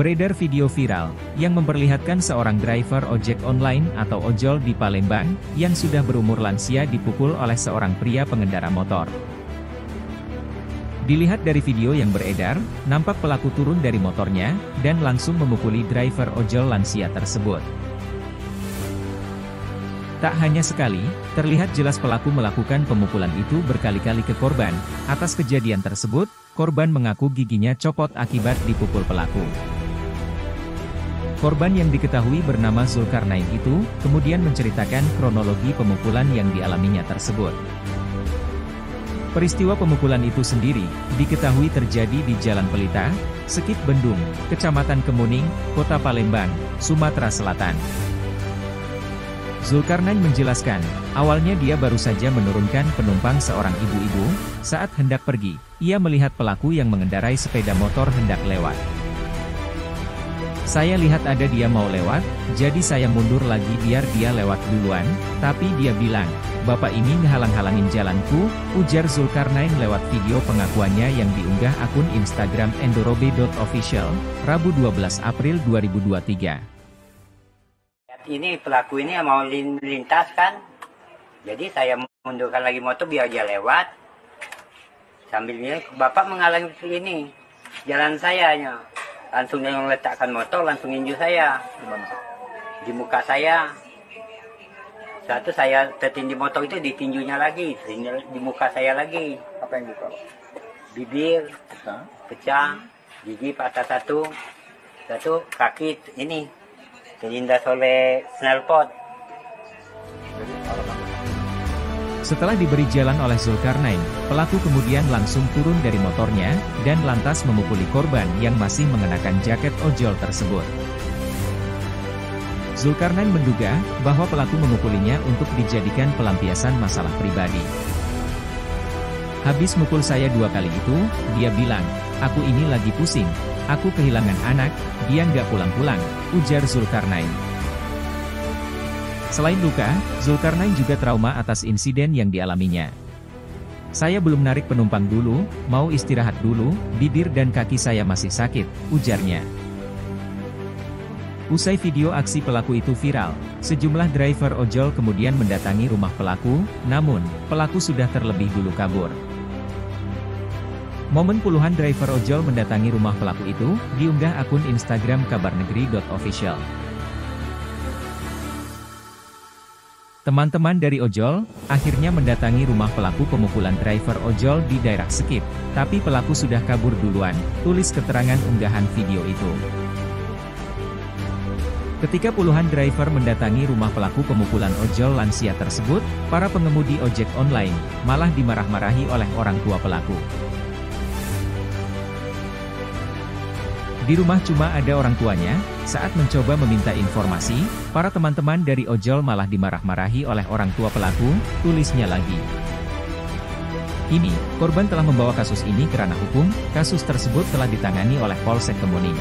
Beredar video viral, yang memperlihatkan seorang driver ojek online atau ojol di Palembang, yang sudah berumur lansia dipukul oleh seorang pria pengendara motor. Dilihat dari video yang beredar, nampak pelaku turun dari motornya, dan langsung memukuli driver ojol lansia tersebut. Tak hanya sekali, terlihat jelas pelaku melakukan pemukulan itu berkali-kali ke korban. Atas kejadian tersebut, korban mengaku giginya copot akibat dipukul pelaku. Korban yang diketahui bernama Zulkarnain itu, kemudian menceritakan kronologi pemukulan yang dialaminya tersebut. Peristiwa pemukulan itu sendiri, diketahui terjadi di Jalan Pelita, Sekip Bendung, Kecamatan Kemuning, Kota Palembang, Sumatera Selatan. Zulkarnain menjelaskan, awalnya dia baru saja menurunkan penumpang seorang ibu-ibu, saat hendak pergi, ia melihat pelaku yang mengendarai sepeda motor hendak lewat. Saya lihat ada dia mau lewat, jadi saya mundur lagi biar dia lewat duluan, tapi dia bilang, Bapak ini ngehalang-halangin jalanku, ujar Zulkarnain lewat video pengakuannya yang diunggah akun Instagram endorobe.official, Rabu 12 April 2023. Ini pelaku ini mau lintas kan, jadi saya mundurkan lagi motor biar dia lewat, sambil ini Bapak menghalangi ini, jalan saya langsung yang letakkan motor langsung inju saya. Di muka saya. Satu saya tertindih motor itu ditinjunya lagi di muka saya lagi. Apa yang buka bibir pecah, pecah gigi patah satu satu kaki ini terlindas oleh snelpot Setelah diberi jalan oleh Zulkarnain, pelaku kemudian langsung turun dari motornya, dan lantas memukuli korban yang masih mengenakan jaket ojol tersebut. Zulkarnain menduga, bahwa pelaku memukulinya untuk dijadikan pelampiasan masalah pribadi. Habis mukul saya dua kali itu, dia bilang, aku ini lagi pusing, aku kehilangan anak, dia nggak pulang-pulang, ujar Zulkarnain. Selain luka, Zulkarnain juga trauma atas insiden yang dialaminya. Saya belum narik penumpang dulu, mau istirahat dulu, bibir dan kaki saya masih sakit, ujarnya. Usai video aksi pelaku itu viral, sejumlah driver ojol kemudian mendatangi rumah pelaku, namun, pelaku sudah terlebih dulu kabur. Momen puluhan driver ojol mendatangi rumah pelaku itu, diunggah akun Instagram kabarnegeri.official. Teman-teman dari ojol, akhirnya mendatangi rumah pelaku pemukulan driver ojol di daerah Sekip, tapi pelaku sudah kabur duluan, tulis keterangan unggahan video itu. Ketika puluhan driver mendatangi rumah pelaku pemukulan ojol lansia tersebut, para pengemudi ojek online, malah dimarah-marahi oleh orang tua pelaku. Di rumah cuma ada orang tuanya, saat mencoba meminta informasi, para teman-teman dari ojol malah dimarah-marahi oleh orang tua pelaku, tulisnya lagi. Ini, korban telah membawa kasus ini ke ranah hukum, kasus tersebut telah ditangani oleh Polsek Kemuning.